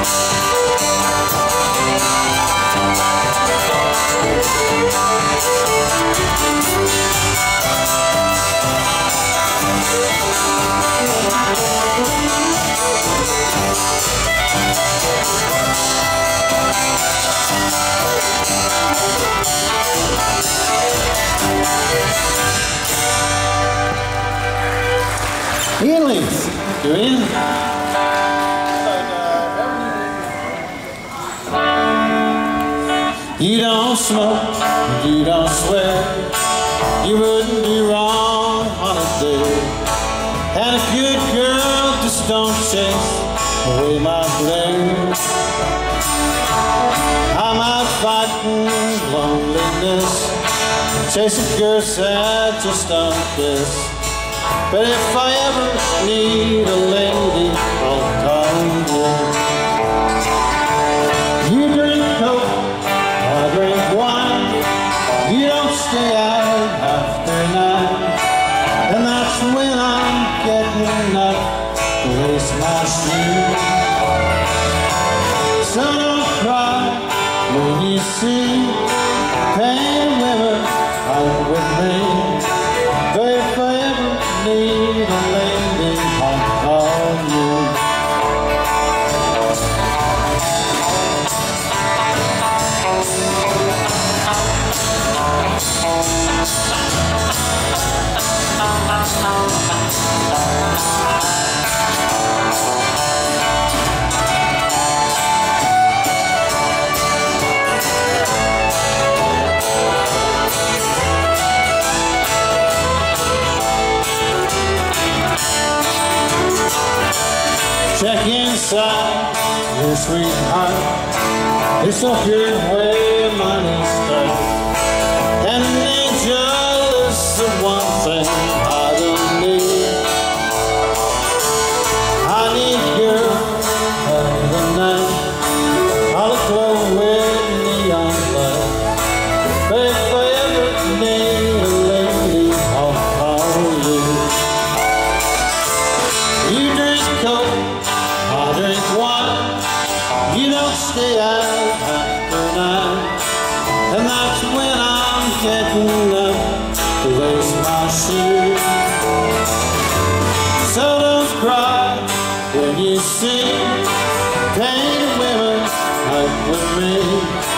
Música Julian? You don't smoke, you don't swear, you wouldn't be wrong on a day. And a good girl just don't chase away my blame. I'm out fighting loneliness, chasing girls that just don't kiss. But if I ever need a lady, I'll call you. You drink Coke, I drink wine. You don't stay out after nine. And that's when I'm getting up to waste my steam. So don't cry when you see pain women out with me. Inside your sweetheart. It's where money starts. getting up to lace my shoes. So don't cry when you see painted women like with me.